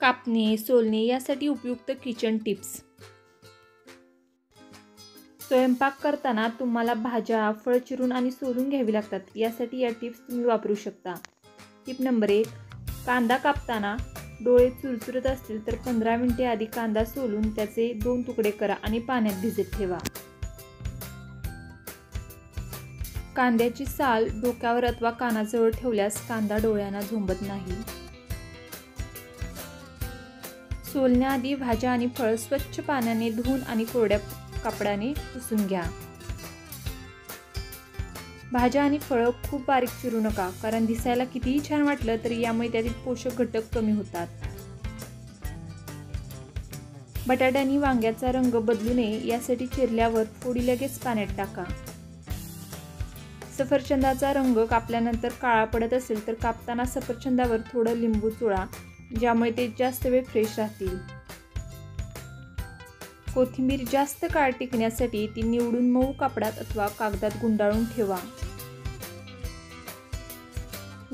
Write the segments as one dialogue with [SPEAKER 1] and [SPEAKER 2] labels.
[SPEAKER 1] कापणे सोलणे यासाठी उपयुक्त किचन टिप्स स्वयंपाक करताना तुम्हाला भाज्या फळ चिरून आणि सोलून घ्यावी लागतात. यासाठी या टिप्स तुम्ही वापरू शकता. टिप नंबर एक कांदा कापताना डोळे चुरचुरत असतील तर पंधरा मिनटे आधी कांदा सोलून त्याचे दोन तुकडे करा आणि पाण्यात भिजत ठेवा. कांद्याची साल डोक्यावर अथवा कानाजवळ ठेवल्यास कांदा डोळ्यांना झोंबत नाही. सोलण्याआधी भाज्या आणि फळ स्वच्छ पाण्याने धुवून आणि कोरड्या कापडाने पुसून घ्या. भाज्या आणि फळं खूप बारीक चिरू नका कारण दिसायला कितीही छान वाटलं तरी यामुळे त्यातील पोषक घटक कमी होतात. बटाटा आणि वांग्याचा रंग बदलू नये यासाठी चिरल्यावर फोडी लगेच पाण्यात टाका. सफरचंदाचा रंग कापल्यानंतर काळा पडत असेल तर कापताना सफरचंदावर थोडं लिंबू चुळा. ज्यामुळे ते जास्त वेळ फ्रेश राहतील. कोथिंबीर जास्त काळ टिकण्यासाठी ती निवडून मऊ कापडात अथवा कागदात गुंडाळून ठेवा.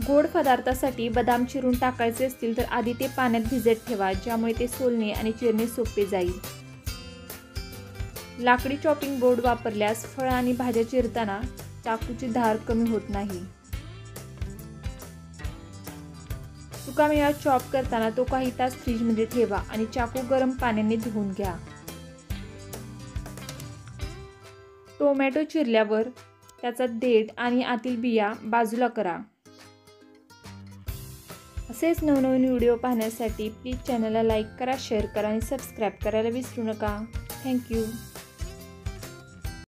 [SPEAKER 1] गोड पदार्थासाठी बदाम चिरून टाकायचे असतील तर आधी ते पाण्यात भिजत ठेवा ज्यामुळे ते सोलणे आणि चिरणे सोपे जाईल. लाकडी चॉपिंग बोर्ड वापरल्यास फळ आणि भाज्या चिरताना चाकूची धार कमी होत नाही. सुकामेवा चॉप करताना तो काही तास फ्रीजमध्ये ठेवा आणि चाकू गरम पाण्याने धुवून घ्या. टोमॅटो चिरल्यावर त्याचा देठ आणि आतील बिया बाजूला करा. असेच नवनवीन व्हिडिओ पाहण्यासाठी प्लीज चॅनलला लाईक करा शेअर करा आणि सबस्क्राईब करायला विसरू नका. थँक्यू